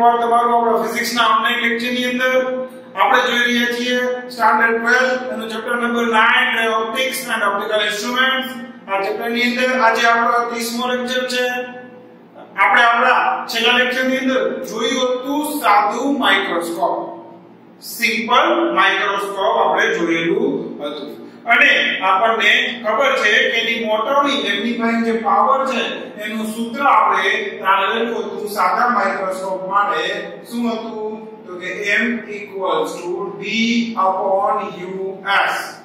એકવાર તમારું આપણા ફિઝિક્સ ના ઓનલાઈન લેક્ચરની અંદર આપણે જોઈ રહ્યા છીએ સ્ટાન્ડર્ડ 12 એનો ચેપ્ટર નંબર 9 રે ઓપ્ટિક્સ એન્ડ ઓપ્ટિકલ ઇન્સ્ટ્રુમેન્ટ્સ આ ચેપ્ટરની અંદર આજે આપણો 30મો લેક્ચર છે. આપણે આપણા છેલ્લા લેક્ચરની અંદર જોયું હતું સાદું માઇક્રોસ્કોપ સિમ્પલ માઇક્રોસ્કોપ આપણે જોયેલું હતું. અને આપણને ખબર છે કે એની મોટરની મેગ્નીફાઈંગ જે પાવર છે, એનું સૂત્ર આપણે તારેલું હતું સાદા માઇક્રોસ્કોપ માટે શું હતું? તો કે m equals to d upon us.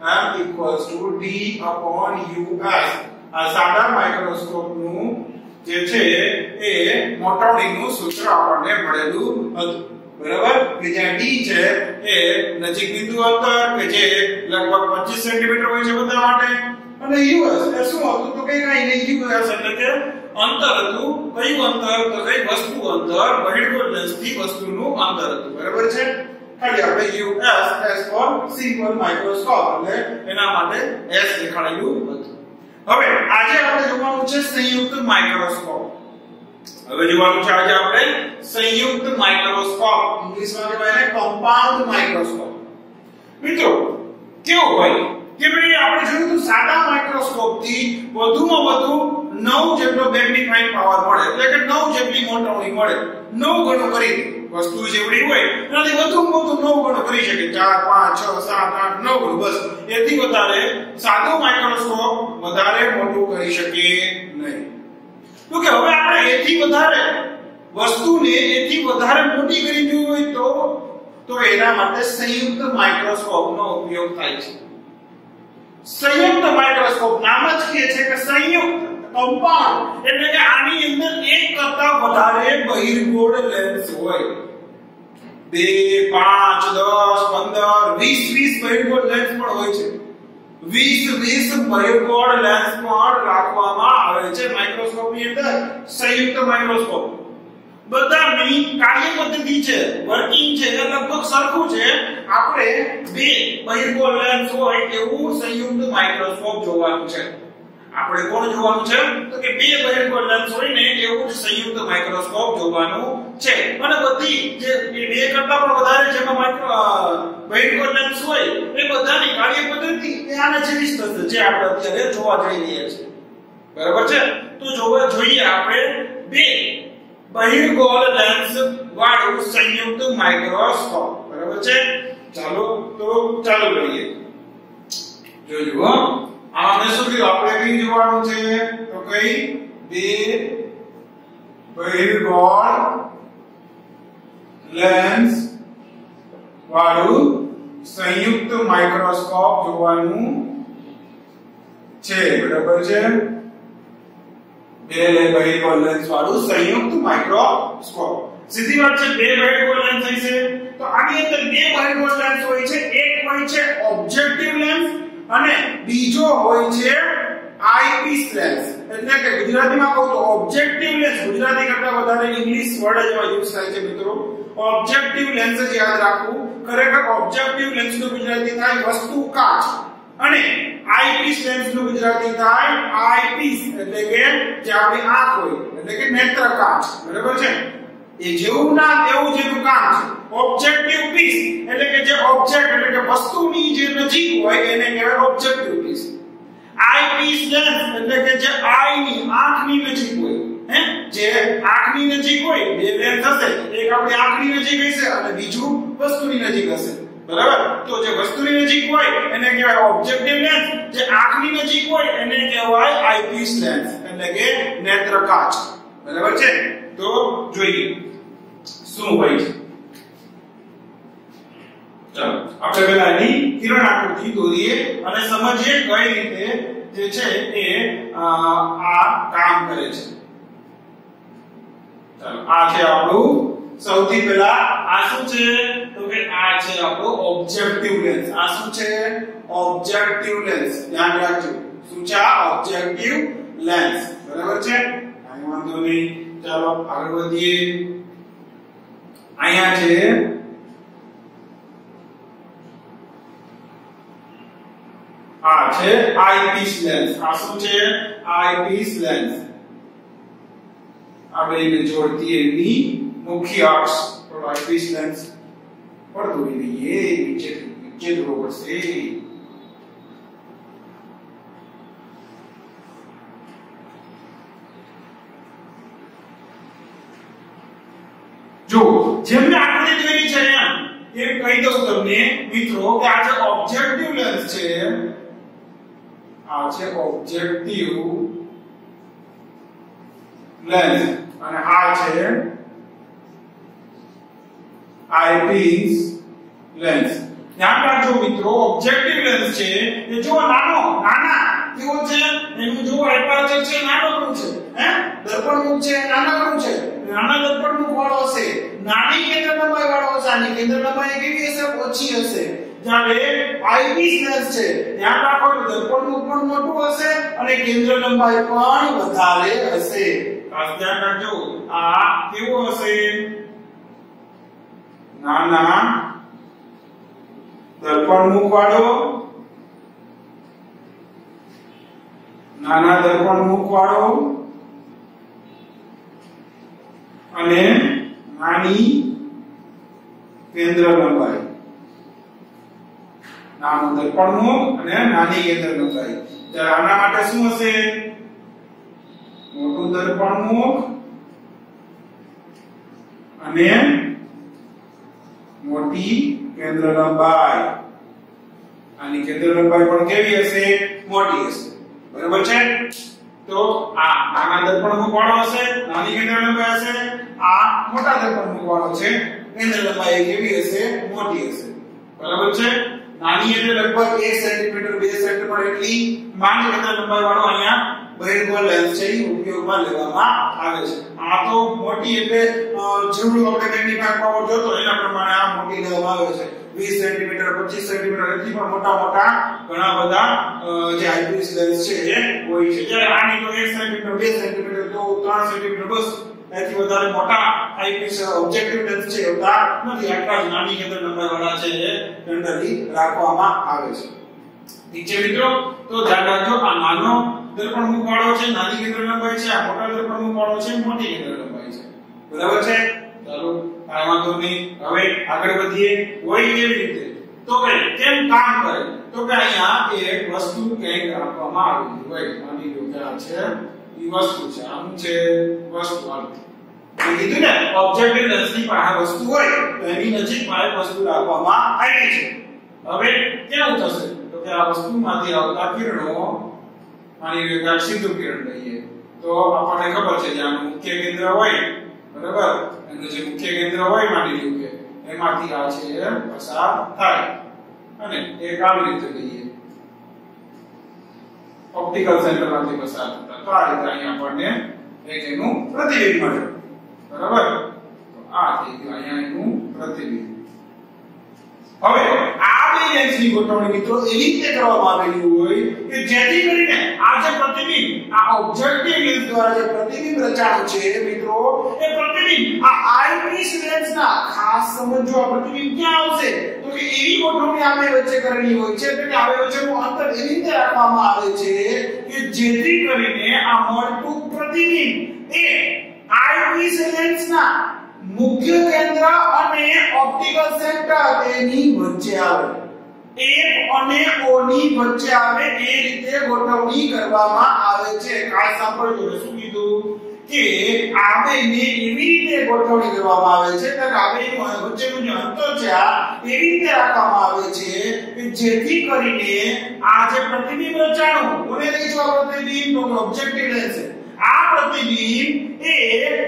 m equals to d upon us. આ સાદા માઇક્રોસ્કોપનું જે છે, એ મોટરણીનું સૂત્ર આપણને મળેલું હતું. બરાબર કે જ્યાં d છે એ નજીક બિંદુ અંતર કે જે લગભગ 25 સેન્ટીમીટર હોય છે બધા માટે અને us એ શું હતું તો કઈ કાઈ નહીં us એટલે કે અંતર હતું કયું અંતર તો કઈ વસ્તુ અંતર બહિર્ગોળ લેન્સથી વસ્તુનું અંતર હતું બરાબર છે ખાલી આપણે us as for simple microscope એટલે એના માટે s દેખાડાયું હતું હવે આજે આપણે જોવાનું છે સંયુક્ત માઇક્રોસ્કોપ હવે જોવાનું છે આજે આપણે સંયુક્ત માઇક્રોસ્કોપ. ઇંગ્લિશમાં કહેવાય એને કમ્પાઉન્ડ માઇક્રોસ્કોપ મિત્રો કેવું હોય કે ભાઈ આપણે જોયું તો સાદા માઇક્રોસ્કોપથી વધુમાં વધુ 9 જેટલો મેગ્નીફાઈંગ પાવર મળે. એટલે કે 9 જેટલી મોટવણી મળે. 9 ગણો કરી વસ્તુ જેવડી હોય એનાથી વધુ વધુ 9 ગણો કરી શકે. 4 5 6 7 8 9 ગણો. બસ એથી વધારે સાદો માઇક્રોસ્કોપ વધારે મોટું કરી શકે નહીં. તો કે હવે આપણે એથી વધારે વસ્તુને એથી વધારે મોટી કરી જોઈ હોય તો તો એના માટે સંયુક્ત માઇક્રોસ્કોપનો ઉપયોગ થાય છે. સંયુક્ત માઇક્રોસ્કોપ નામ જ કહે છે કે સંયુક્ત કમ્પાઉન્ડ એટલે કે આની અંદર એક કરતા વધારે બહિર્ગોળ લેન્સ હોય. બે, પાંચ, દસ, પંદર, વીસ વીસ બહિર્ગોળ લેન્સ પણ હોય છે. વીસ વીસ બહિર્ગોળ લેન્સ પણ રાખવામાં આવે છે માઇક્રોસ્કોપની અંદર, સંયુક્ત માઇક્રોસ્કોપ બધાની કાર્ય પદ્ધતિ છે વર્કિંગ છે લગભગ સરખું છે. આપણે બે બહિર્ગોળ લેન્સ હોય એવું સંયુક્ત માઇક્રોસ્કોપ જોવાનું છે. આપણે કોણ જોવાનું છે? તો કે બે બહિર્ગોળ લેન્સ હોય એવું જ સંયુક્ત માઇક્રોસ્કોપ જોવાનું છે. અને બધી જે બે કરતા પણ વધારે જેમાં માઇક્રો બહિર્ગોળ લેન્સ હોય, એ બધાની કાર્ય પદ્ધતિ આના જેવી જ જે આપણે અત્યારે જોવા જઈ રહ્યા છીએ. બરાબર છે? તો જોવા જોઈએ આપણે બે બહિર્ગોળ લેન્સ વાળું સંયુક્ત માઇક્રોસ્કોપ બરાબર છે? ચાલો, તો ચાલુ કરીએ. જોજો આને શું કીધું આપણે કઈ જોવાનું છે તો કઈ બે બહિર્ગોળ લેન્સ વાળું સંયુક્ત માઇક્રોસ્કોપ જોવાનું છે બરાબર છે બે બહિર્ગોળ લેન્સ વાળું સંયુક્ત માઇક્રોસ્કોપ સીધી વાત છે બે બહિર્ગોળ લેન્સ હોય છે તો આની અંદર બે બહિર્ગોળ લેન્સ હોય છે એક હોય છે ઓબ્જેક્ટિવ લેન્સ અને બીજો હોય છે આઈપીસ લેન્સ એટલે કે ગુજરાતીમાં કહું તો ઓબ્જેક્ટિવ લેન્સ ગુજરાતી કરતા વધારે ઇંગ્લિશ વર્ડ જ યુઝ થાય છે મિત્રો. ઓબ્જેક્ટિવ લેન્સ જ યાદ રાખવું. ખરેખર ઓબ્જેક્ટિવ લેન્સનું ગુજરાતી થાય વસ્તુ કાચ. અને આઈપીસ લેન્સનું ગુજરાતી થાય આઈપીસ એટલે કે જે આપણી આંખ હોય, એટલે કે નેત્ર કાચ. બરાબર છે? એ જેવું ના તેવું જેનું કામ છે. ઓબ્જેક્ટિવ પીસ એટલે કે જે ઓબ્જેક્ટ એટલે કે વસ્તુની જે નજીક હોય એને કહેવાય ઓબ્જેક્ટિવ પીસ આઈ પીસ એટલે કે જે આઈ ની આંખની નજીક હોય. હે? જે આંખની નજીક હોય, બે લેન્સ હશે. એક આપણી આંખની નજીક હશે અને બીજું વસ્તુની નજીક હશે. બરાબર? તો જે વસ્તુની નજીક હોય, એને કહેવાય ઓબ્જેક્ટિવ લેન્સ જે આંખની નજીક હોય, એને કહેવાય આઈપીસ લેન્સ એટલે કે નેત્ર કાચ બરાબર છે? તો જોઈએ. શું હોય છે? ચાલો, આપણે પહેલા એની કિરણ આકૃતિ દોરીએ અને સમજીએ કઈ રીતે જે છે એ આ કામ કરે છે. ચાલો, આ છે આપણું સૌથી પહેલા આ શું છે? તો કે આ છે આપણો ઓબ્જેક્ટિવ લેન્સ આ શું છે? ઓબ્જેક્ટિવ લેન્સ ધ્યાન રાખજો. શું છે આ? ઓબ્જેક્ટિવ લેન્સ બરાબર છે? કાંઈ વાંધો નહીં. ચાલો, આગળ વધીએ. અહીંયા છે આ છે આઈપીસ લેન્સ આ શું છે આઈપીસ લેન્સ આ બેને જોડતી એની મુખ્ય અક્ષ પર આઈપીસ લેન્સ પર દોરી દઈએ નીચે નીચે દોરવો પડશે જો જેમ મેં આકૃતિ દોરી છે એમ એ કહી દઉં તમને, મિત્રો, કે આ જે ઓબ્જેક્ટિવ લેન્સ છે, આ છે ઓબ્જેક્ટિવ લેન્સ અને આ છે આઈપીસ લેન્સ ધ્યાન રાખજો, મિત્રો ઓબ્જેક્ટિવ લેન્સ છે, એ જો નાનો, નાના, કેવો છે? એનું જો એપર્ચર છે નાનકડું છે, હે? દર્પણ છે નાનકડું છે. નાના દર્પણનું વાળો હશે નાની કેન્દ્ર લંબાઈ વાળો હશે આની કેન્દ્ર લંબાઈ કેવી હશે? ઓછી હશે. જ્યારે આઈપીસ લેન્સ છે, ધ્યાન રાખો દર્પણનું પણ મોટું હશે અને કેન્દ્ર લંબાઈ પણ વધારે હશે. ખાસ ધ્યાન રાખજો, આ કેવો હશે? નાના દર્પણ મુખ વાળો? નાના દર્પણ મુખ વાળો? અને નાની કેન્દ્ર લંબાઈ. નાનું દર્પણ મુખ અને નાની કેન્દ્ર લંબાઈ. ત્યારે આના માટે શું હશે? મોટું દર્પણ મુખ અને મોટી કેન્દ્ર લંબાઈ. આની કેન્દ્ર લંબાઈ પણ કેવી હશે? મોટી હશે. બરાબર છે? તો આ નાના દર્પણ મુખ હશે, નાની કેન્દ્ર લંબાઈ હશે, આ મોટા દર્પણ મુખ છે. કેન્દ્ર લંબાઈ કેવી હશે, મોટી હશે. બરાબર છે? નાની એટલે લગભગ 1 સેન્ટીમીટર 2 સેન્ટીમીટર એટલી માની કેન્દ્ર લંબાઈ વાળો અહીંયા બહિર્ગોળ લેન્સ છે, એ ઉપયોગમાં લેવામાં આવે છે. આ તો મોટી એટલે જેવડું આપણે મેગ્નિફાયર પાવર જોતો એના પ્રમાણે આ મોટી લેવામાં આવે છે. 20 સેન્ટીમીટર 25 સેન્ટીમીટર એથી પણ મોટા મોટા ઘણા બધા જે આઈપીએસ લેન્સ છે એ હોય છે. જ્યારે આની તો 1 સેન્ટીમીટર 2 સેન્ટીમીટર, તો 3 સેન્ટીમીટર બસ. એથી વધારે મોટા આઈપીએસ ઓબ્જેક્ટિવ લેન્સ છે હોતા નથી. આટલા જ નાની કેન્દ્ર નંબર વાળા છે એ જનરલી રાખવામાં આવે છે. ઠીક છે મિત્રો? તો ધ્યાન રાખજો, આ નાનો દર્પણ મુખ વાળો છે, નાની કેન્દ્ર લંબાઈ છે, આ મોટા દર્પણ મુખ વાળો છે, મોટી કેન્દ્ર લંબાઈ છે. બરાબર છે? ચાલો, કાંઈ વાંધો નહીં. હવે આગળ વધીએ. હોય કેવી રીતે. તો કે કેમ કામ કરે? તો કે અહીંયા એક વસ્તુ કંઈક આપવામાં આવેલી હોય. માની લો કે આ છે એ વસ્તુ છે. આમ છે વસ્તુ. હાલો કીધું ને ઓબ્જેક્ટિવ નજીક પાસે વસ્તુ હોય, તો એની નજીક પાસે વસ્તુ રાખવામાં આવી છે. હવે કેવું થશે? તો કે આ વસ્તુમાંથી આવતા કિરણો, માની લો કે સીધું કિરણ લઈએ. તો આપણને ખબર છે કે આનું મુખ્ય કેન્દ્ર હોય બરાબર? એનું જે મુખ્ય કેન્દ્ર હોય માની લો કે એમાંથી આ છે પસાર થાય. અને એક આવી રીતે લઈએ ઓપ્ટિકલ સેન્ટરમાંથી પસાર થતા. તો આ રીતે અહીં આપણને એક એનું પ્રતિબિંબ મળે બરાબર? તો આ થઈ ગયું અહીંયા એનું પ્રતિબિંબ હવે આ બે લેન્સની ગોઠવણી મિત્રો એવી રીતે કરવામાં આવેલી હોય કે જેથી કરીને આ જે પ્રતિબિંબ, આ ઓબ્જેક્ટિવ લેન્સ દ્વારા જે પ્રતિબિંબ રચાયું છે મિત્રો, એ પ્રતિબિંબ આ આઈપીસ લેન્સના ખાસ સમજો આ પ્રતિબિંબ ક્યાં આવશે, તો કે એવી ગોઠવણી આ વચ્ચે કરેલી હોય છે એટલે આ બે વચ્ચેનું અંતર એવી રીતે રાખવામાં આવે છે કે જેથી કરીને આ મળતું પ્રતિબિંબ એ આઈપીસ લેન્સના મુખ્ય કેન્દ્ર અને ઓપ્ટિકલ સેન્ટર એની વચ્ચે આવે. એક અને O ની વચ્ચે આવે એ રીતે ગોઠવણી કરવામાં આવે છે. ખાસ સાંભળજો શું કીધું? કે આ ને એવી રીતે ગોઠવણી કરવામાં આવે છે કે બેની વચ્ચેનું જે અંતર છે આ એવી રીતે રાખવામાં આવે છે કે જેથી કરીને આ જે પ્રતિબિંબ રચાણું કોને લઈ જવા પ્રતિબિંબ તો ઓબ્જેક્ટિવ લેન્સ આ પ્રતિબિંબ એ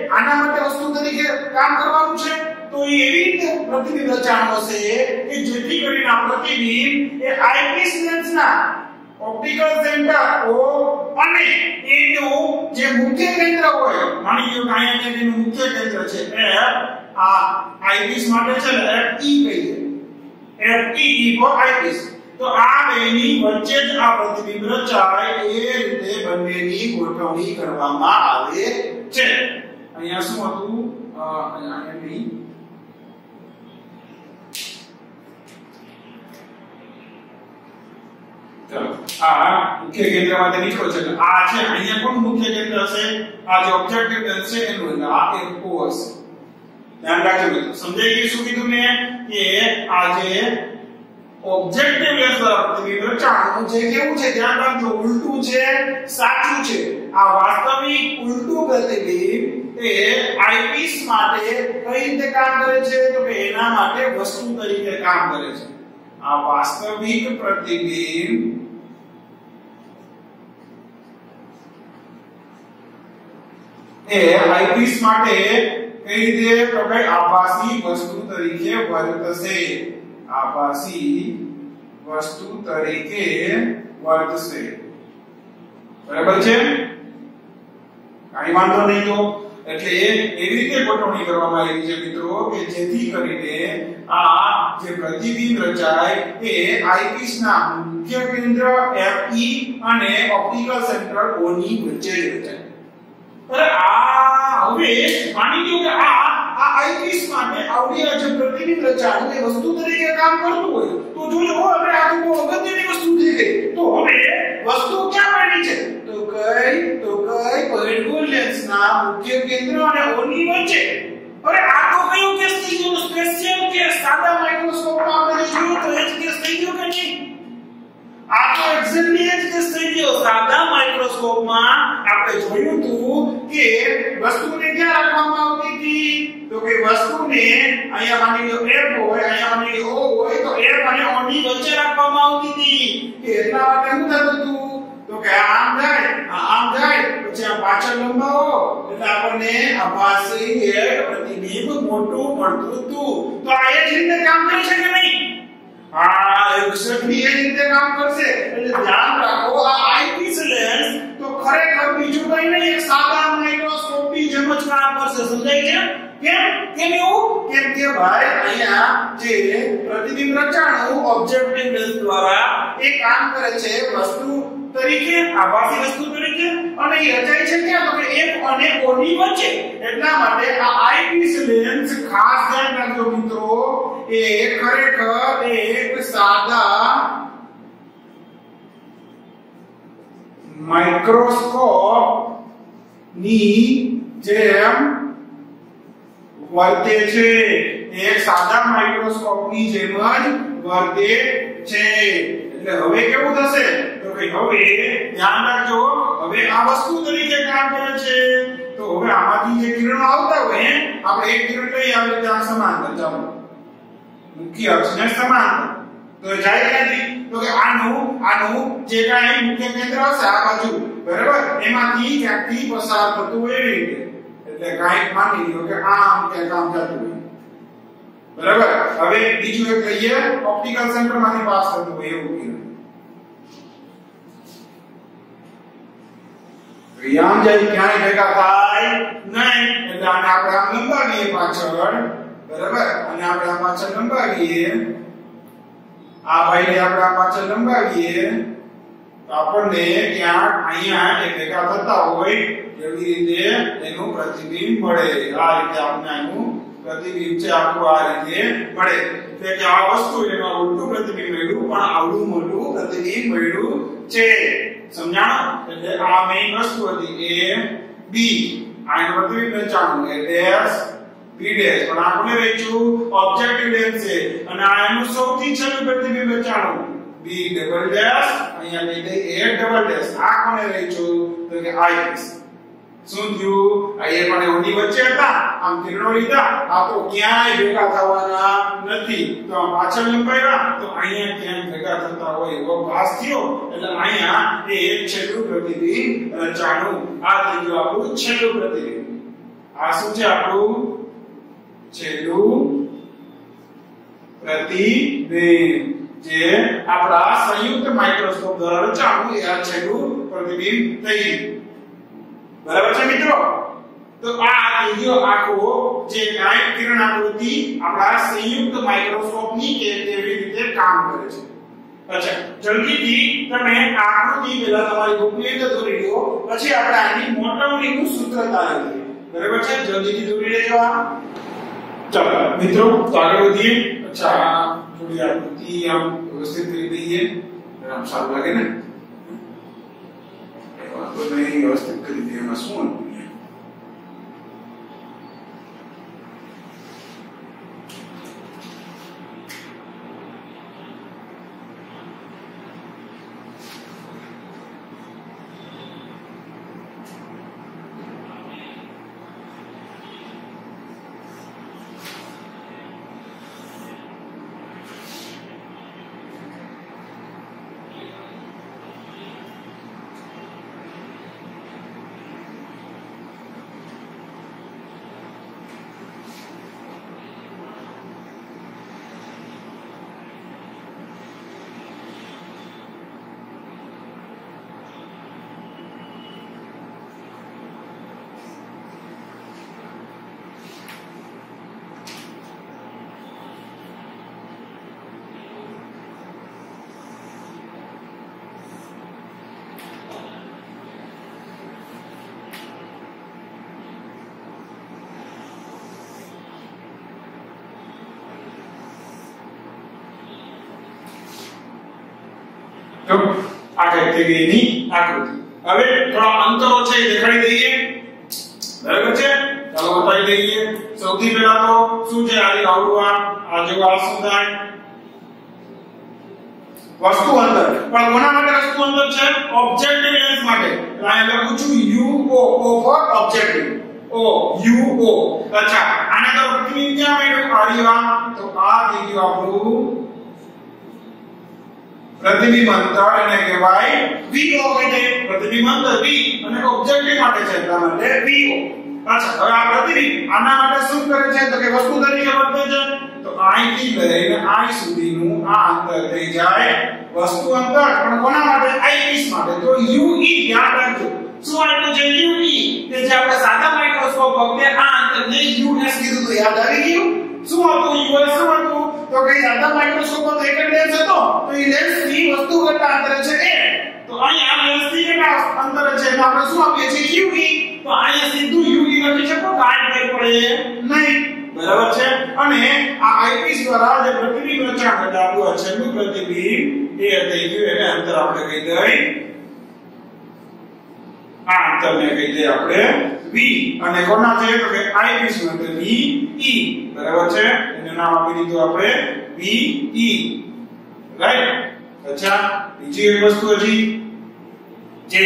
આના માટે વસ્તુ તરીકે કામ કરવાનું છે તો એ એવી રીતે પ્રતિબિંબ રચાણો છે કે જેથી કરીને આ પ્રતિબિંબ એ આઈપીસ લેન્સના ઓપ્ટિકલ સેન્ટર ઓ અને એનું જે મુખ્ય કેન્દ્ર હોય માની લો કે અહીંયા જે એનું મુખ્ય કેન્દ્ર છે F આ આઈપીસ માટે છે ને F E કહીએ F E E for eyepiece તો આ બેની વચ્ચે જ આ પ્રતિબિંબ રચાય એ રીતે બંનેની ગોઠવણી કરવામાં આવે છે અહીંયા શું હતું અહીંયા નહીં ચાલો આ મુખ્ય કેન્દ્રમાંથી નીકળો છે એટલે આ છે અહીંયા કોણ મુખ્ય કેન્દ્ર હશે આ જે ઓબ્જેક્ટિવ લેન્સ છે એનું એટલે આ એક ઓ હશે ધ્યાન રાખજો મિત્રો સમજાઈ ગયું શું કીધું મેં કે આ જે ઓબ્જેક્ટિવ લેન્સ દ્વારા પ્રતિબિંબ રચાણું જે કેવું છે ધ્યાન રાખજો ઉલટું છે સાચું છે આ વાસ્તવિક ઉલટું પ્રતિબિંબ એ આઈપીસ માટે કઈ રીતે કામ કરે છે તો કે એના માટે વસ્તુ તરીકે કામ કરે છે આ વાસ્તવિક પ્રતિબિંબ એ આઈપીસ માટે કઈ રીતે તો કે આભાસી વસ્તુ તરીકે વર્તશે આભાસી વસ્તુ તરીકે વર્તશે બરાબર છે કાંઈ વાંધો નહીં તો એટલે એવી રીતે ગોઠવણી કરવામાં આવી છે મિત્રો કે જેથી કરીને આ જે પ્રતિબિંબ રચાય એ આઈપીસ ના મુખ્ય કેન્દ્ર FE અને ઓપ્ટિકલ સેન્ટર O ની વચ્ચે જ રચાય અરે આ હવે માની લો કે આ આ આઈપીસ માટે આવડી આ જે પ્રતિબિંબ રચાયું એ વસ્તુ તરીકે કામ કરતું હોય તો જોજો હવે આ તો બહુ અગત્યની વસ્તુ થઈ ગઈ તો હવે વસ્તુ ક્યાં પડી છે તો કઈ તો કઈ પરિગોલ લેન્સના મુખ્ય કેન્દ્ર અને ઓની વચ્ચે અરે આ તો કયું કેસ થઈ ગયો સ્પેશિયલ કેસ સાદા માઇક્રોસ્કોપમાં આપણે જોયું તો એ જ કેસ થઈ ગયો કે નહીં આ તો એક્ઝેક્ટલી એ જ કેસ થઈ ગયો સાદા માઇક્રોસ્કોપમાં આપણે જોયું હતું કે વસ્તુને ક્યાં રાખવામાં આવતી હતી તો કે વસ્તુને અહીંયા માની લો F હોય અહીંયા માની લો O હોય તો F અને O ની વચ્ચે રાખવામાં આવતી હતી કે એટલા માટે શું થતું હતું તો કે આમ જાય આ આમ જાય પછી આ પાછળ લંબાવો એટલે આપણને આભાસી એક પ્રતિબિંબ મોટું મળતું હતું તો આ એ જ રીતે કામ કરે છે કે નહીં આ એક્ઝેક્ટલી એ રીતે કામ કરશે એટલે ધ્યાન રાખો આ આઈપીસ લેન્સ તો ખરેખર બીજું કઈ નહીં એક સાદા માઇક્રોસ્કોપની જેમ જ કામ કરશે સમજાય છે કેમ કેમ એવું કેમ કે ભાઈ અહીંયા જે પ્રતિબિંબ રચાણું ઓબ્જેક્ટિવ લેન્સ દ્વારા એ કામ કરે છે વસ્તુ તરીકે આભાસી વસ્તુ તરીકે અને એ રચાય છે ક્યાં તો કે એક અને O ની વચ્ચે એટલા માટે આ આઈપીસ લેન્સ ખાસ ધ્યાન રાખજો મિત્રો એ ખરેખર એક સાદા માઇક્રોસ્કોપ ની જેમ વર્તે છે એક સાદા માઇક્રોસ્કોપ ની જેમ જ વર્તે છે એટલે હવે કેવું થશે તો કે હવે ધ્યાન રાખજો હવે આ વસ્તુ તરીકે કામ કરે છે તો હવે આમાંથી જે કિરણો આવતા હોય આપણે એક કિરણ લઈ આવી રીતે આ સમાંતર ચાલો મુખ્ય અક્ષને સમાંતર તો જાય ક્યાંથી તો કે આનું આનું જે કાંઈ મુખ્ય કેન્દ્ર હશે આ બાજુ બરાબર એમાંથી ક્યાંકથી પસાર થતું હોય એવી રીતે એટલે કાંઈક માની લો કે આમ ક્યાંક આમ થતું હોય બરાબર હવે બીજું એક લઈએ ઓપ્ટિકલ સેન્ટર માંથી પાસ થતું હોય એવું કિરણ રિયામ જાય ક્યાંય ભેગા થાય નહીં એટલે આને આપણે આમ લંબાવીએ પાછળ બરાબર અને આપણે આ પાછળ લંબાવીએ આ ભાઈને આપણે આ પાછળ લંબાવીએ તો આપણને ક્યાંક અહીંયા એ ભેગા થતા હોય એવી રીતે એનું પ્રતિબિંબ મળે આ રીતે આપણે આનું પ્રતિબિંબ છે આખું આ રીતે મળે એટલે કે આ વસ્તુ એમાં ઉલટું પ્રતિબિંબ મળ્યું પણ આવડું મોટું પ્રતિબિંબ મળ્યું છે સમજાણો એટલે આ મેઇન વસ્તુ હતી એ બી આનું પ્રતિબિંબ રચાણું એ ડેશ બી ડેશ પણ આપણે વેચ્યું ઓબ્જેક્ટિવ લેન્સ છે અને આ એનું સૌથી છેલ્લું પ્રતિબિંબ રચાણું બી ડબલ ડેશ અહીંયા લઈ દઈ એ ડબલ ડેશ આ કોને વેચ્યું તો કે આઈસ શું થયું આ એ પણ ઓની વચ્ચે હતા આમ કિરણો લીધા આ તો ક્યાંય ભેગા થવાના નથી તો આ પાછળ લંબાવ્યા તો અહીંયા ક્યાંય ભેગા થતા હોય એવો ભાસ થયો એટલે અહીંયા એ એક છેલ્લું પ્રતિબિંબ રચાણું આ થઈ ગયું આપણું છેલ્લું પ્રતિબિંબ આ શું છે આપણું છેલ્લું પ્રતિબિંબ જે આપણા સંયુક્ત માઇક્રોસ્કોપ દ્વારા રચાણું એ આ છેલ્લું પ્રતિબિંબ થઈ ગયું બરાબર છે મિત્રો તો આ વિડિયો આખો જે કાંઈ કિરણ આકૃતિ આપણા સંયુક્ત માઇક્રોસ્કોપની કે કેવી રીતે કામ કરે છે અચ્છા જલ્દીથી તમે આ આકૃતિ પહેલા તમારી બુકની અંદર દોરી લો પછી આપણે આની મોટવણીનું સૂત્ર તારી લઈએ બરાબર છે જલ્દીથી દોરી લેજો अच्छा मित्रों तो आगे बढ़िए। अच्छा थोड़ी आकृति हम व्यवस्थित मिल रही है हम साल लगे ना तो नहीं व्यवस्थित कर दिए मसून તો આ કઈ થઈ ગઈ એની આકૃતિ હવે થોડા અંતરો છે એ દેખાડી દઈએ બરાબર છે ચાલો બતાવી દઈએ સૌથી પહેલા તો શું છે આ આવડું આ આ જેવું આ શું થાય વસ્તુ અંદર પણ કોના માટે વસ્તુ અંદર છે ઓબ્જેક્ટિવ લેન્સ માટે એટલે અહીંયા લખું છું U O O for objective O U O અચ્છા આને તો પ્રતિબિંબ ક્યાં મળ્યું આર્યવા તો આ થઈ ગયું આપણું પ્રતિબિંબ અંતર એને કહેવાય VO એટલે પ્રતિબિંબ અંતર V અને ઓબ્જેક્ટિવ માટે છે એટલા માટે VO અચ્છા હવે આ પ્રતિબિંબ આના માટે શું કરે છે તો કે વસ્તુ તરીકે વર્તે છે તો I થી લઈને I સુધીનું આ અંતર થઈ જાય વસ્તુ અંતર પણ કોના માટે આઈપીસ માટે તો UE યાદ રાખજો શું આટલું છે UE કે જે આપણે સાદા માઇક્રોસ્કોપ વખતે આ અંતરને US કીધું તો યાદ આવી ગયું શું હતું US શું હતું તો કઈ સાદા માઇક્રોસ્કોપ તો એક જ લેન્સ હતો તો એ લેન્સ ની વસ્તુ કરતા અંતરે છે એ તો અહીંયા લેન્સ થી કેટલા અંતરે છે તો આપણે શું આપીએ છીએ UE તો અહીંયા સીધું UE લખી શકો કાંઈ ફેર પડે નહીં બરાબર છે અને આ આઈપીસ દ્વારા જે પ્રતિબિંબ રચના ઘટે આપણું આ છેલ્લું પ્રતિબિંબ એ થઈ ગયું એને અંતર આપણે કહી દઈએ આ અંતરને કહી દઈએ આપણે v અને કોના છે તો કે આઈપીસ નું અંતર v e બરાબર છે નામ આપી દીધું આપણે? E. રાઈટ અચ્છા, બીજી એક વસ્તુ હજી, જે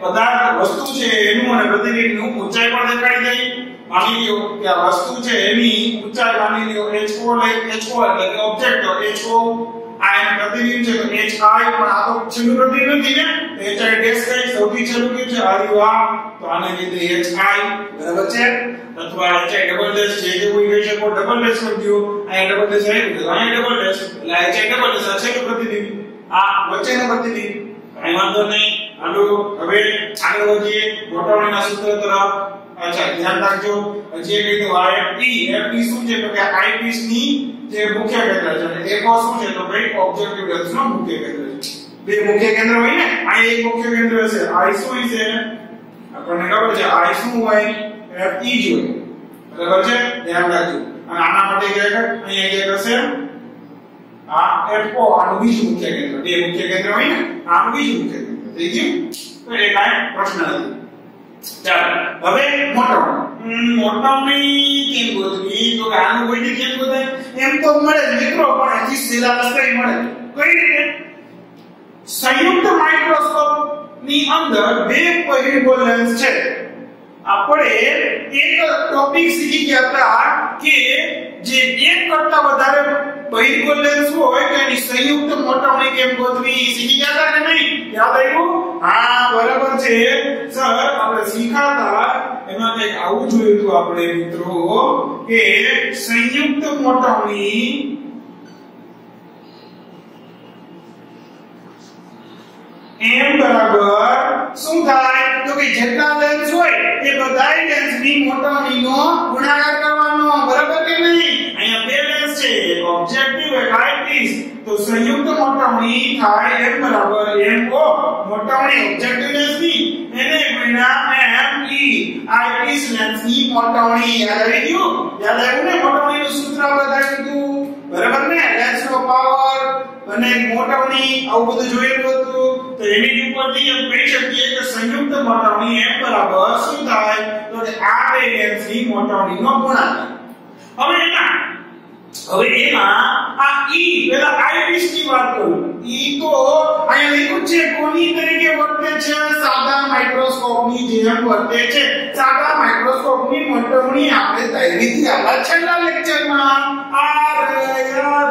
પદાર્થ, વસ્તુ છે એનું અને પ્રતિનિધિનું ઊંચાઈ પણ દેખાડી દઈ. માની લ્યો કે આ વસ્તુ છે એની ઊંચાઈ માની લ્યો h4 લઈ h4 એટલે કે ઓબ્જેક્ટ તો h4 આ એમ પ્રતિબિંબ છે તો hi પણ આ તો છેલ્લું પ્રતિબિંબ નથી ને? hi ડેશ કઈ સૌથી છેલ્લું કયું છે? આર્યું આ તો આને કીધું hi બરાબર છે? અથવા hi ડબલ ડેશ જે જે કોઈ કહી શકો ડબલ ડેશ કરી દો આ ડબલ ડેશ આવી ગયું આ ડબલ ડેશ એટલે hi ડબલ ડેશ આ કે પ્રતિબિંબ આ વચ્ચેનો પ્રતિબિંબ કઈ વાંધો નહીં. હાલો હવે આગળ વધીએ. ગોઠવણીના સૂત્ર તરફ. અચ્છા ધ્યાન રાખજો. જે કહી કીધું આઈપી FP શું છે? તો કે આઈપીસની જે મુખ્ય કેન્દ્ર છે અને એકો શું છે? તો ભાઈ ઓબ્જેક્ટિવ લેન્સ નો મુખ્ય કેન્દ્ર છે. બે મુખ્ય કેન્દ્ર હોય ને? આ એક મુખ્ય કેન્દ્ર છે. આઈ શું છે? આપણને ખબર છે આઈ શું હોય? FE જ હોય બરાબર છે ધ્યાન રાખજો અને આના માટે કે અહીંયા કે હશે આ F4 આનું બીજું મુખ્ય કેન્દ્ર બે મુખ્ય કેન્દ્ર હોય ને આનું બીજું મુખ્ય કેન્દ્ર થઈ ગયું તો એ કાંઈ પ્રશ્ન નથી ચાલો હવે મોટવણી મોટવણી કેમ ગોતવી તો કે આનું કોઈ કેમ ગોતાય એમ તો મળે જ મિત્રો પણ હજી સીધા રસ્તે મળે કઈ રીતે સંયુક્ત માઇક્રોસ્કોપ ની અંદર બે પરિબળ લેન્સ છે આપણે એક ટોપિક શીખી ગયા હતા કે જે એક કરતા વધારે બહિર્ગોળ હોય તો એની સંયુક્ત મોટવણી કેમ ગોતવી શીખી ગયા હતા કે નહીં? યાદ આવ્યું? હા, બરાબર છે. સર, આપણે શીખાતા એમાં કંઈક આવું જોયું હતું આપણે મિત્રો, કે સંયુક્ત મોટવણી m બરાબર શું થાય તો કે જેટલા લેન્સ હોય એ બધાય લેન્સ ની મોટવણીનો ગુણાકાર કરવાનો બરાબર કે નહીં અહીંયા બે લેન્સ છે એક ઓબ્જેક્ટિવ એક આઈપીસ તો સંયુક્ત મોટવણી થાય m બરાબર mo મોટવણી ઓબ્જેક્ટિવ લેન્સ ની એને ગુણ્યા m e આઈપીસ લેન્સ ની મોટવણી યાદ આવી ગયું યાદ આવ્યું ને મોટવણીનું સૂત્ર બતાવ્યું હતું બરાબર ને લેન્સ નો પાવર અને મોટવણી આવું બધું જોયેલું હતું તો એની ઉપરથી એમ કહી શકીએ કે સંયુક્ત મોટાવણી m બરાબર શું થાય તો કે આ બે લેન્સની મોટાવણીનો ગુણાકાર હવે એના હવે એમાં આ ઈ પેલા આઈપીસ ની વાત કરું ઈ તો અહીંયા લખ્યું છે કોની તરીકે વર્તે છે સાદા માઇક્રોસ્કોપ ની જેમ વર્તે છે સાદા માઇક્રોસ્કોપ ની મોટવણી આપણે તૈયારીથી આપણા છેલ્લા લેક્ચરમાં આર આર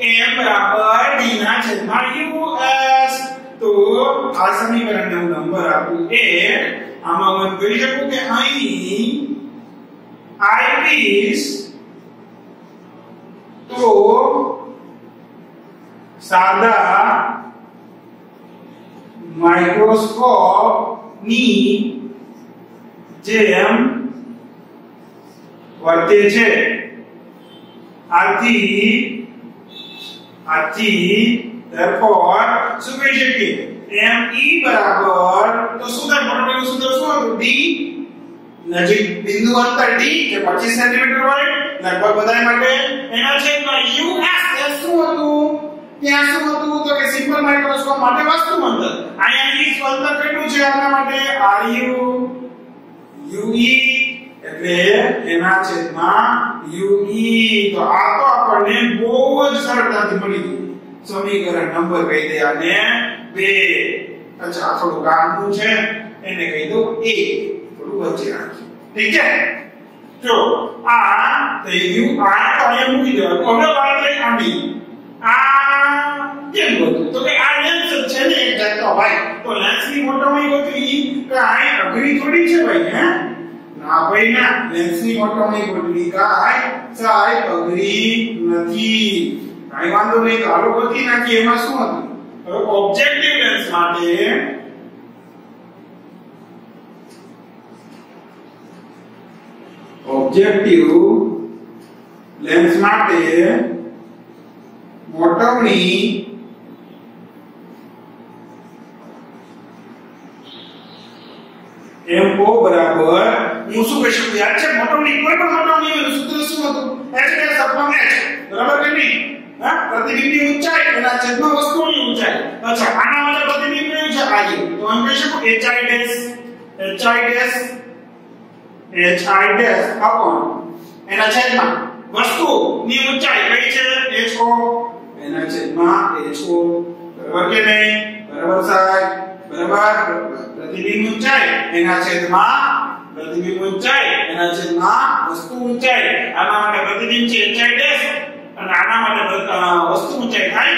એમ બરાબર ડી ના છેદમાં યુએસ તો આ સમીકરણને હું નંબર આપું એ આમાં હું કરી શકું કે અહીં આઈપીસ તો સાદા માઇક્રોસ્કોપ ની જેમ વર્તે છે આથી આથી therefore શું કહી શકીએ me બરાબર તો શું થાય મોટાનું સૂત્ર શું હતું d નજીક બિંદુ અંતર d જે 25 સેન્ટીમીટર હોય લગભગ બધા માટે એના છેદમાં us એ શું હતું ત્યાં શું હતું તો કે સિમ્પલ માઇક્રોસ્કોપ માટે વસ્તુ અંતર અહીંયા ઈ અંતર કેટલું છે આના માટે ru ue એટલે એના છેદમાં ue તો આ તો આપણને બહુ જ સરળતાથી મળી ગયું. સમીકરણ નંબર કહી દે આને 2 અચ્છા થોડું કામનું છે, એને કહી દો a થોડું વચ્ચે રાખજો ઠીક છે? જો, આ થઈ ગયું આ તો અહીંયા મૂકી દો હવે વાત લઈ આની. આ કેમ બધું તો કે આ લેન્સ છે ને, એક જાતનો ભાઈ. તો લેન્સની મોટાઈ ગોતવી કાંઈ અઘરી થોડી છે ભાઈ, હે? ના ભાઈ ના લેન્સ ની મોટાઈ ગોતવી કાંઈ સાહેબ અઘરી નથી કાંઈ વાંધો નહીં તો હાલો ગોતી નાખીએ એમાં શું હતું હવે ઓબ્જેક્ટિવ લેન્સ માટે ઓબ્જેક્ટિવ લેન્સ માટે મોટવણી એમ ઓ બરાબર હું શું કહી શકું છે? મોટવણી કોઈ પણ બરાબર નહીં? હા? પ્રતિબિંબની ઊંચાઈ એના છેદમાં વસ્તુની ઊંચાઈ. અચ્છા, આના માટે પ્રતિબિંબ કયું તો હું dash hi dash hi dash upon એના છેદમાં. વસ્તુની ઊંચાઈ કઈ છે? Ho એના છેદમાં ho બરાબર કે નહીં? બરાબર સાહેબ. બરાબર. પ્રતિબિંબ ઊંચાઈ એના છેદમાં પ્રતિબિંબ ઊંચાઈ એના છેદમાં વસ્તુ ઊંચાઈ આના માટે પ્રતિબિંબ છે hi ડેશ અને આના માટે વસ્તુ ઊંચાઈ થાય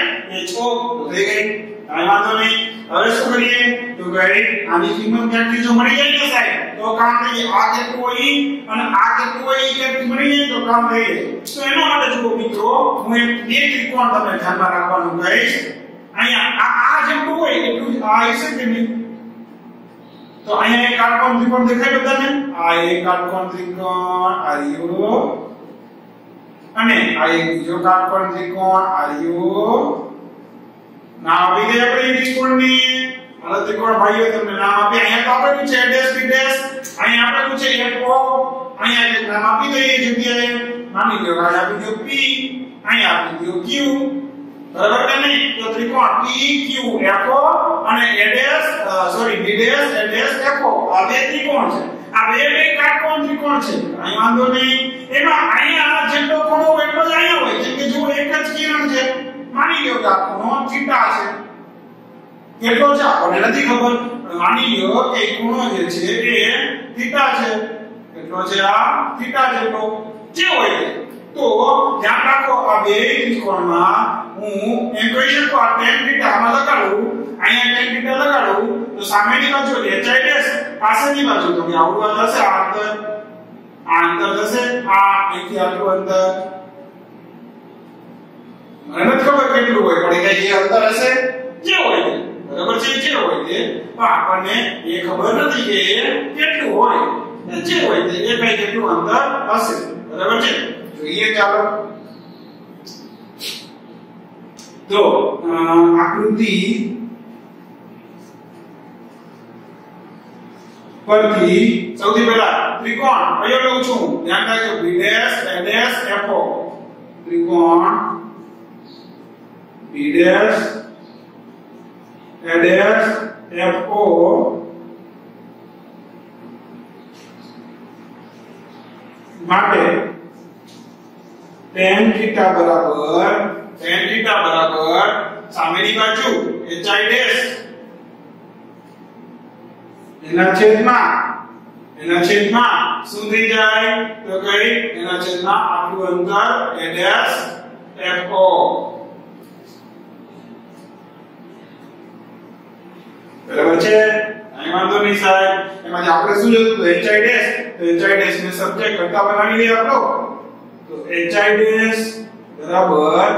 ho થઈ ગઈ કાંઈ વાંધો નહીં હવે શું કરીએ તો ગઈ આની કિંમત ક્યાંકથી જો મળી જાય ને સાહેબ તો કામ થઈ જાય આ કેટલું હોય ઈ અને આ કેટલું હોય ઈ ક્યાંકથી મળી જાય તો કામ થઈ જાય તો એના માટે જુઓ મિત્રો હું એક બે ત્રિકોણ તમને ધ્યાનમાં રાખવાનું કહીશ અહીંયા આ આ જેટલું હોય એટલું જ આ હશે કે નહીં તો અહીંયા એક કાટકોણ ત્રિકોણ દેખાય બધાને આ એક કાટકોણ ત્રિકોણ આર્યો અને આ એક બીજો કાટકોણ ત્રિકોણ આર્યો નામ આપી દે આપણે ત્રિકોણની મારા ત્રિકોણ ભાઈઓ તમને નામ આપી અહીંયા તો આપેલું છે ડેશ બી ડેશ અહીંયા આપેલું છે FO અહીંયા એક નામ આપી દઈએ જગ્યાએ માની લો આ આપી દો P અહીંયા આપી દો Q બરાબર કે નહીં તો ત્રિકોણ PQFO અને A dash sorry B dash A dash FO આ બે ત્રિકોણ છે આ બે બે કાટકોણ ત્રિકોણ છે અહીં વાંધો નહીં એમાં અહીંયા જેટલો ખૂણો હોય એટલો જ અહીંયા હોય જેમ કે જો એક જ કિરણ છે માની લ્યો કે આ ખૂણો થીટા છે કેટલો છે આપણને નથી ખબર માની લ્યો કે ખૂણો જે છે એ થીટા છે કેટલો છે આ થીટા જેટલો જે હોય તે તો ધ્યાન રાખો આ બે ત્રિકોણમાં હું એમ કહી શકું આ tan થીટા આમાં લગાડું અહીંયા tan થીટા લગાડું તો સામેની બાજુ hi ડેશ પાછળની બાજુ તો કે આવડું થશે આ અંતર આ અંતર થશે આ અહીંથી આટલું અંતર મને નથી ખબર કેટલું હોય પણ એ જે અંતર હશે જે હોય તે બરાબર છે જે હોય તે પણ આપણને એ ખબર નથી કે એ કેટલું હોય જે હોય તે એ કઈ કેટલું અંતર હશે બરાબર છે જોઈએ ચાલો તો આકૃતિ પરથી સૌથી પહેલા ત્રિકોણ કયો લઉં છું ધ્યાન રાખજો b dash a dash fo ત્રિકોણ b dash a dash f o માટે tan થીટા બરાબર tan થીટા બરાબર સામેની બાજુ hi ડેશ એના છેદમાં એના છેદમાં શું થઈ જાય તો કઈ એના છેદમાં આટલું અંતર a ડેશ fo બરાબર છે અહીં વાંધો નહીં સાહેબ એમાં આપણે શું જોયું તો hi ડેશ તો hi ડેશ ને સબ્જેક્ટ કરતા બનાવી લઈએ આપણો તો hi ડેશ બરાબર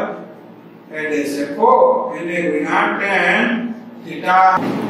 a ડેશ fo એને ગુણ્યા tan થીટા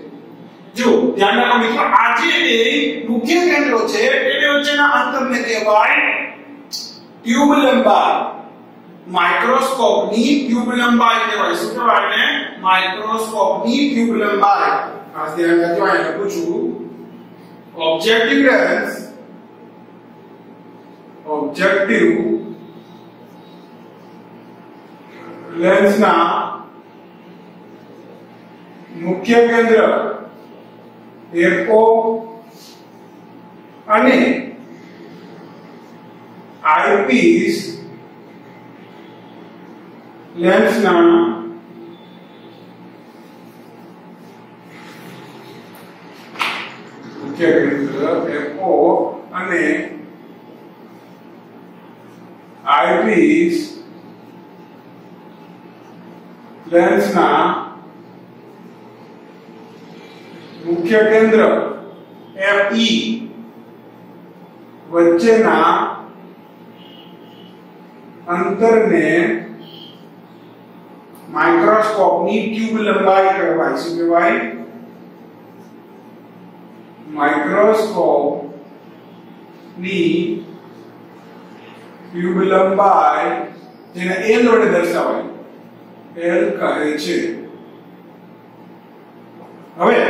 જો ધ્યાન રાખો મિત્રો આ જે બે મુખ્ય કેન્દ્રો છે એ બે વચ્ચેના અંતરને કહેવાય ટ્યુબ લંબાઈ માઇક્રોસ્કોપની ટ્યુબ લંબાઈ કહેવાય શું કહેવાય ને માઇક્રોસ્કોપની ટ્યુબ લંબાઈ ખાસ ધ્યાન રાખજો અહીં લખું છું ઓબ્જેક્ટિવ લેન્સ ઓબ્જેક્ટિવ લેન્સના મુખ્ય કેન્દ્ર એકો અને આઈપીસ લેન્સના મુખ્ય કેન્દ્ર FO અને આઈપીસ લેન્સના મુખ્ય કેન્દ્ર FE વચ્ચેના અંતરને માઇક્રોસ્કોપની ટ્યુબ લંબાઈ કહેવાય શું કહેવાય માઇક્રોસ્કોપ ની ટ્યુબ લંબાઈ જેને L વડે દર્શાવાય L કહે છે હવે અહીંયા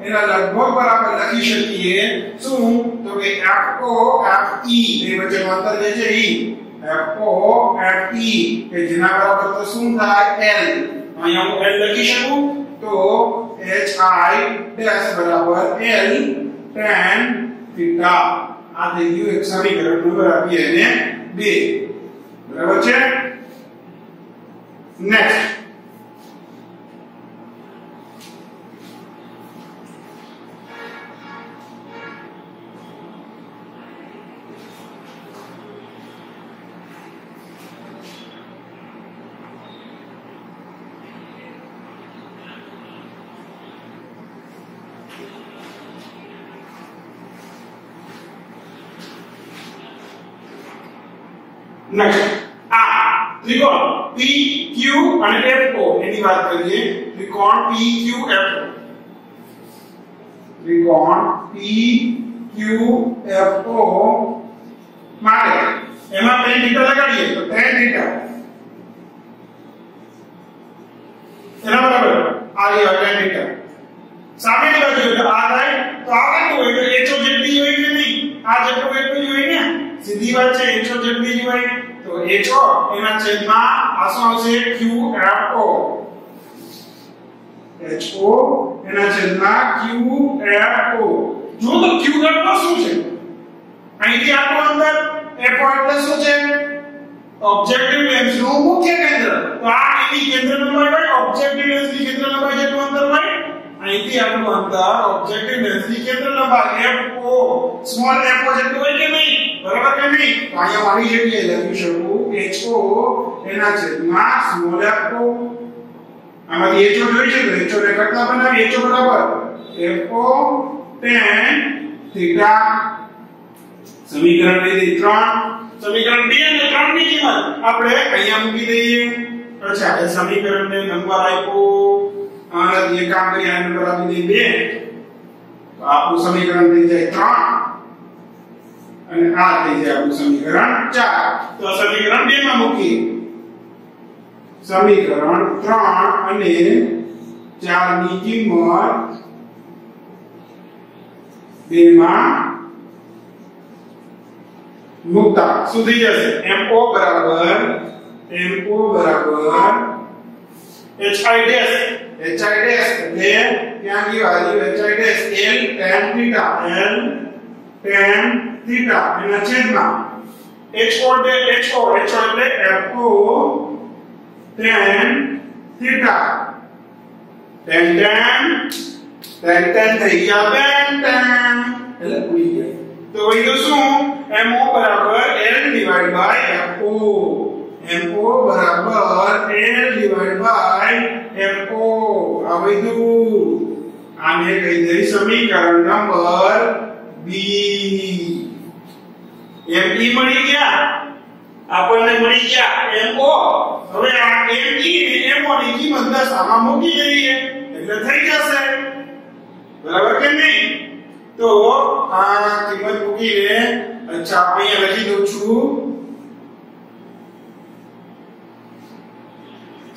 એના લગભગ બરાબર લખી શકીએ શું તો કે એફઓ એફઈ એ વચ્ચેનું અંતર જે છે ઈ એફઓ એફઈ કે જેના બરાબર તો શું થાય એલ અહીંયા હું એલ લખી શકું તો એચ આઈ ડેશ બરાબર એલ tan થીટા આ થઈ ગયું એક સમીકરણ નંબર આપીએ એને 2 બરાબર છે નેક્સ્ટ નેક્સ્ટ આ ત્રિકોણ P Q અને FO એની વાત કરીએ ત્રિકોણ P Q FO ત્રિકોણ P અહીંથી આટલું અંતર ઓબ્જેક્ટિવ લેન્સ ની કેન્દ્ર લંબાઈ FO સ્મોલ FO જેટલું હોય કે નહીં બરાબર કે નહીં તો અહીંયા મારી જગ્યાએ લખી શકું HO એના છેદમાં સ્મોલ FO આમાંથી HO જોઈ છે તો HO રેખાખંડ બનાવી HO બરાબર FO tan થીટા સમીકરણ લીધી 3 સમીકરણ 2 અને 3 ની કિંમત આપણે અહીંયા મૂકી દઈએ અચ્છા એ સમીકરણને નંબર આપ્યો આનાથી એક કામ કરી આ નંબર આપી દઈએ 2 તો આપણું સમીકરણ થઈ જાય 3 અને આ થઈ જાય આપણું સમીકરણ 4 તો સમીકરણ 2 માં મૂકીએ સમીકરણ 3 અને 4 ની કિંમત બેમાં મુકતા શું થઈ જશે MO બરાબર MO બરાબર HI ડેશ HI ડેશ એટલે ત્યાં की value HI dash L tan theta L tan theta એના છેદમાં HO ડે HO HO એટલે FO tan theta tan tan tan tan થઈ ગયા tan tan એટલે ભૂલી ગયા તો વૈધું શું MO બરાબર L divide by FO MO બરાબર L ડિવાઇડ બાય આ વૈધું આને કહી દઈ સમીકરણ નંબર બી. એમ ઈ મળી ગયા. આપણને મળી ગયા. એમ ઓ હવે આ ME ને ઓ ની કિંમત આમાં મૂકી દઈએ. એટલે થઈ જશે. બરાબર કે નહીં? તો આ કિંમત મૂકીને અચ્છા, અહીંયા લખી દઉં છું.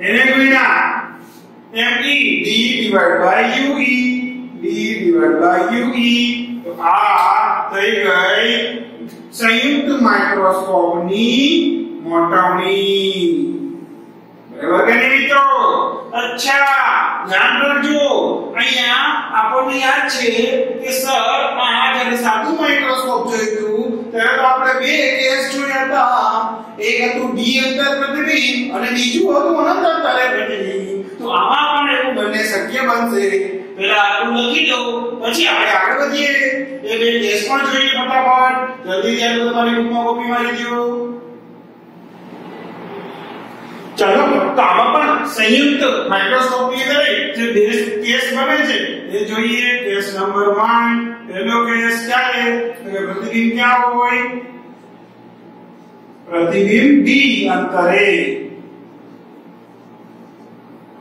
એને ગુણ્યા me d divide by ue d divide by ue તો આ થઈ ગઈ સંયુક્ત માઇક્રોસ્કોપની મોટોની બરાબર કે નહીં મિત્રો અચ્છા ધ્યાન રાખજો અહીંયા આપણને યાદ છે કે સર આ જ્યારે સાદું માઇક્રોસ્કોપ જોયું ત્યારે આપણે બે કેસ જોયા હતા. એક હતું ડી અંતર પ્રતિબિંબ અને બીજું હતું અનંત અંતરે પ્રતિબિંબ. તો આમાં પણ એવું બંને શક્ય બનશે. પહેલા આટલું લખી દો પછી આપણે આગળ વધીએ. એ બે કેસ પણ જોઈએ ફટાફટ. જલ્દી જલ્દી તમારી બુકમાં કોપી મારી દો. ચાલો તો આમાં પણ સંયુક્ત માઇક્રોસ્કોપની અંદર જે કેસ બને છે એ જોઈએ કેસ નંબર 1 પહેલો કેસ ક્યાં છે તો કે પ્રતિબિંબ ક્યાં હોય પ્રતિબિંબ ડી અંતરે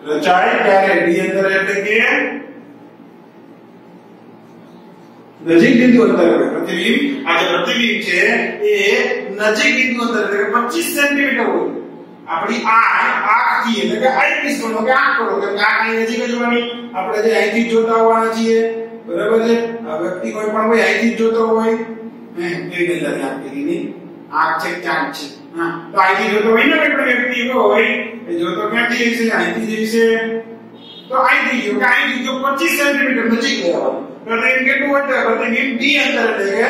રચાય ત્યારે ડી અંતરે એટલે કે નજીક બિંદુ અંતર પ્રતિબિંબ આ જે પ્રતિબિંબ છે એ નજીક બિંદુ અંતર એટલે કે 25 સેન્ટીમીટર હોય આપણી આંખ આંખથી એટલે કે આઈપીસ ગણો કે આંખ ગણો કે આંખ અહીં નજીક જ હોવાની આપણે જે અહીંથી જોતા હોવાના છીએ બરાબર છે આ વ્યક્તિ કોઈ પણ હોય અહીંથી જોતો હોય હે એ ગંદા આંખ ની આંખ છે ચાંદ છે હા તો અહીંથી જોતો હોય ને કોઈ પણ વ્યક્તિ હોય એ જોતો ક્યાંથી હશે અહીંથી જશે તો અહીંથી જો કે અહીંથી જો 25 સેન્ટીમીટર નજીક લેવાનું પ્રતિબિંબ કેટલું હોય તો પ્રતિબિંબ ડી અંતર એટલે કે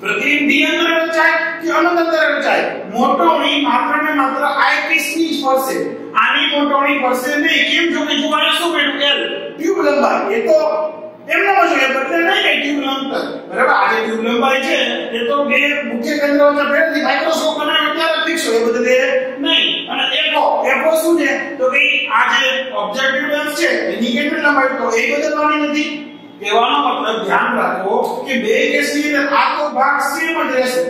પ્રતિબિંબ ડી અંદર રચાય કે અનંત અંદર રચાય મોટોની માત્ર ને માત્ર આઈપીસ ની જ ફરશે આની મોટોની ફરશે નહીં કેમ જો કે જોવાનું શું બેઠું એલ ટ્યુબ લંબાઈ એ તો એમને માં જોઈએ બદલે નહીં કે ટ્યુબ અંતર બરાબર આ જે ટ્યુબ લંબાઈ છે એ તો બે મુખ્ય કેન્દ્રો વચ્ચે ફેરથી માઇક્રોસ્કોપ બનાવે ત્યારે ફિક્સ હોય બદલે નહીં અને એકો FO શું છે તો કે આ જે ઓબ્જેક્ટિવ લેન્સ છે એની કેટલી લંબાઈ તો એ બદલવાની નથી કહેવાનો મતલબ ધ્યાન રાખો કે બે કેસની અંદર આ તો ભાગ સેમ જ રહેશે.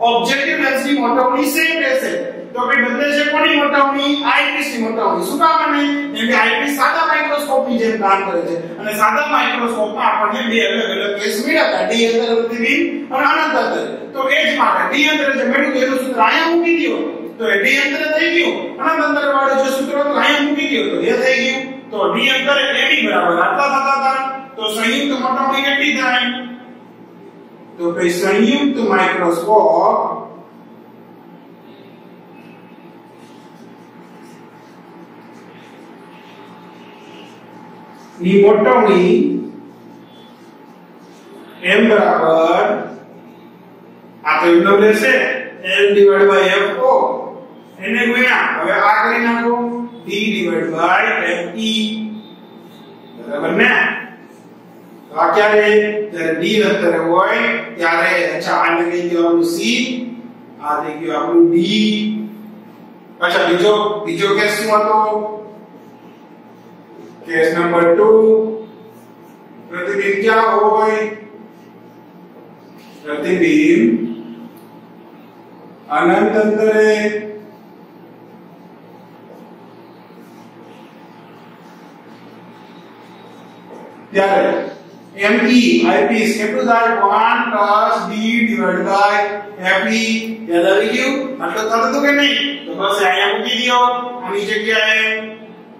ઓબ્જેક્ટિવ લેન્સની મોટાવણી સેમ રહેશે. તો કે બદલે છે કોની મોટાવણી આઈપીસ મોટાવણી શું કામ બને કેમ કે આઈપીસ સાદા માઇક્રોસ્કોપની જેમ કામ કરે છે. અને સાદા માઇક્રોસ્કોપમાં આપણને બે અલગ અલગ કેસ મળ્યા હતા. ડી અંતર પ્રતિબિંબ અને અનંત અંદર. તો એ જ માટે ડી અંદર જે મેળવ્યું એનું સૂત્ર અહીંયા મૂકી દો તો એ ડી અંદર થઈ ગયું. અનંત અંદર વાળું જે સૂત્ર હતું, અહીંયા મૂકી દો તો એ થઈ ગયું. તો ડી અંતર એ બી બરાબર. આટલા થતા હતા. તો સંયુક્ત મોટવણી કેટલી થાય તો ભાઈ સંયુક્ત માઇક્રોસ્કોપ ની મોટવણી m બરાબર આ તો એમનો રહેશે l ડિવાઇડ બાય fo એને ગુણ્યા હવે આ કરી નાખો d ડિવાઇડ બાય fe બરાબર ને તો આ ક્યારે જ્યારે d અંતરે હોય ત્યારે અચ્છા આ લઈ ગયો આપણું c આ થઈ ગયું આપણું d અચ્છા બીજો બીજો કેસ શું હતો કેસ નંબર 2 પ્રતિબિંબ ક્યાં હોય પ્રતિબિંબ અનંત અંતરે ત્યારે ME eyepiece કેટલું થાય 1 d divided by FE યાદ આવી ગયું આટલું થતું કે નહીં તો બસ અહીંયા મૂકી દો આની જગ્યાએ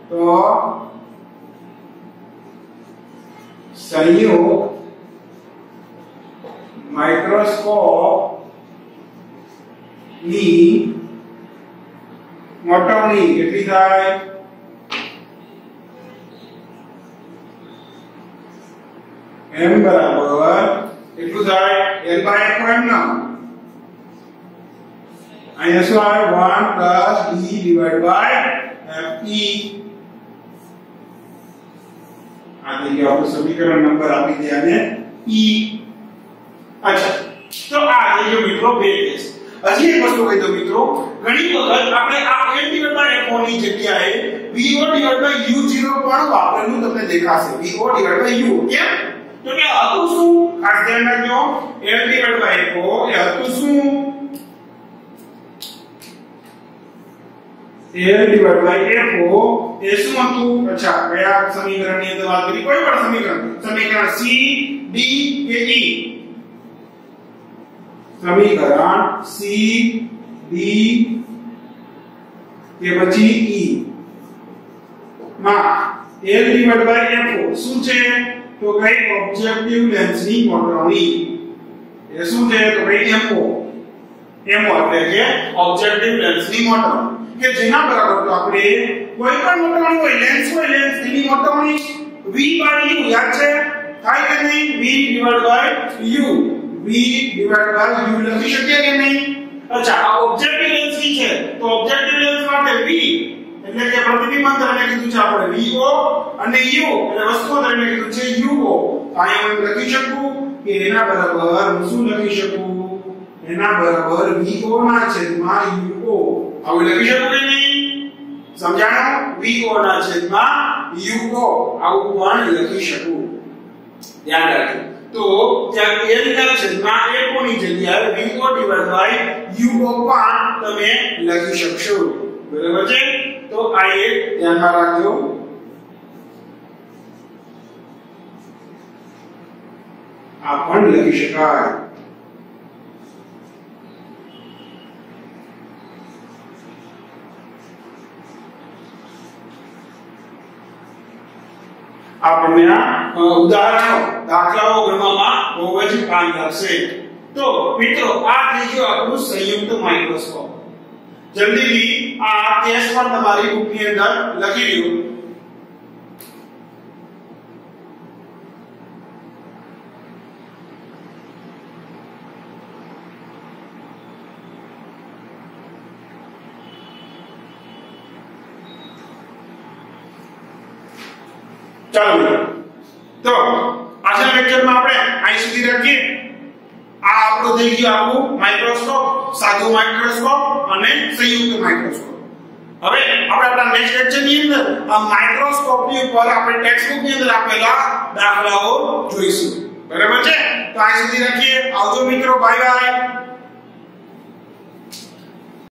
તો સંયુક્ત માઇક્રોસ્કોપ ની મોટવણી કેટલી થાય m બરાબર એટલું થાય l બાય f એમ ના અહીંયા શું આવે 1 d ડિવાઇડ બાય fe આ થઈ ગયો આપણું સમીકરણ નંબર આપી દે અને e અચ્છા તો આ થઈ ગયો મિત્રો બે કેસ હજી એક વસ્તુ કહી દો મિત્રો ઘણી વખત આપણે આ n ડિવાઇડ બાય f ની જગ્યાએ vo ડિવાઇડ બાય u0 પણ વાપરેલું તમને દેખાશે vo ડિવાઇડ બાય u કેમ તો કે હતું શું ખાસ ધ્યાન રાખજો l ડિવાઇડ બાય f એ હતું શું l ડિવાઇડ બાય f એ શું હતું અચ્છા કયા સમીકરણની અંદર વાત કરી કોઈ પણ સમીકરણ સમીકરણ c d કે e સમીકરણ c d કે પછી e માં l ડિવાઇડ બાય f શું છે તો કઈ ઓબ્જેક્ટિવ લેન્સની મોટવણી એ શું છે તો કઈ mo mo એટલે કે ઓબ્જેક્ટિવ લેન્સની મોટવણી કે જેના બરાબર તો આપણે કોઈ પણ મોટવણી હોય લેન્સ હોય lens any મોટવણી v by u યાદ છે થાય કે નહીં v divide by u v divide by u લખી શકીએ કે નહીં અચ્છા આ ઓબ્જેક્ટિવ લેન્સ ની છે તો ઓબ્જેક્ટિવ લેન્સ માટે v એટલે કે પ્રતિબિંબ અંતર એટલે કીધું છે આપણે vo અને u એટલે વસ્તુ અંતર એટલે કીધું છે uo અહીંયા હું લખી શકું કે એના બરાબર હું શું લખી શકું એના બરાબર vo ના છેદમાં uo આવું લખી શકું કે નહીં સમજાણું vo ના છેદમાં uo આવું પણ લખી શકું ધ્યાન રાખજો તો ત્યાં l ના છેદમાં a ની જગ્યાએ vo ડિવાઇડ બાય uo પણ તમે લખી શકશો બરાબર છે તો આ એક ધ્યાનમાં રાખજો આ પણ લખી શકાય આપણને આ ઉદાહરણો દાખલાઓ ગણવામાં બહુ જ કામ લાગશે તો મિત્રો આ થઈ ગયું આપણું સંયુક્ત માઇક્રોસ્કોપ જલ્દીથી આ કેસ પણ તમારી બુકની અંદર લખી દો ચાલો મિત્રો તો આજના લેક્ચરમાં આપણે અહીં સુધી રાખીએ આ આપણું થઈ ગયું આખું માઇક્રોસ્કોપ સાદું માઇક્રોસ્કોપ અને સંયુક્ત માઇક્રોસ્કોપ હવે આપણે આપણા નેક્સ્ટ લેક્ચર ની અંદર આ માઇક્રોસ્કોપ ની ઉપર આપણે ટેક્સ્ટ બુક ની અંદર આપેલા દાખલાઓ જોઈશું બરાબર છે તો આ સુધી રાખીએ આવજો મિત્રો બાય બાય